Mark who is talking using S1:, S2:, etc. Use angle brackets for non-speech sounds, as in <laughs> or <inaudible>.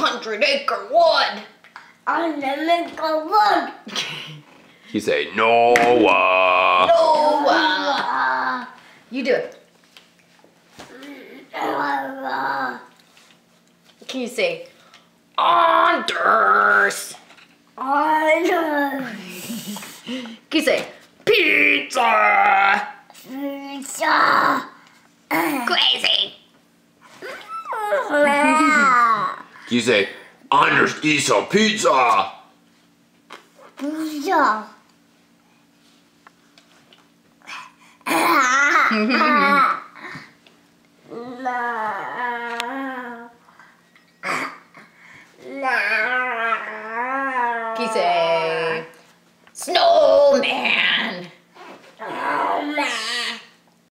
S1: hundred acre wood.
S2: Hundred acre wood. <laughs>
S3: You say Noah.
S1: Noah. You do it.
S2: Noah.
S1: Can you say Anders?
S2: Honor.
S1: Can you say pizza?
S2: Pizza.
S1: Crazy.
S3: You say, I just eat some pizza.
S2: Pizza. he say, snowman. Snowman.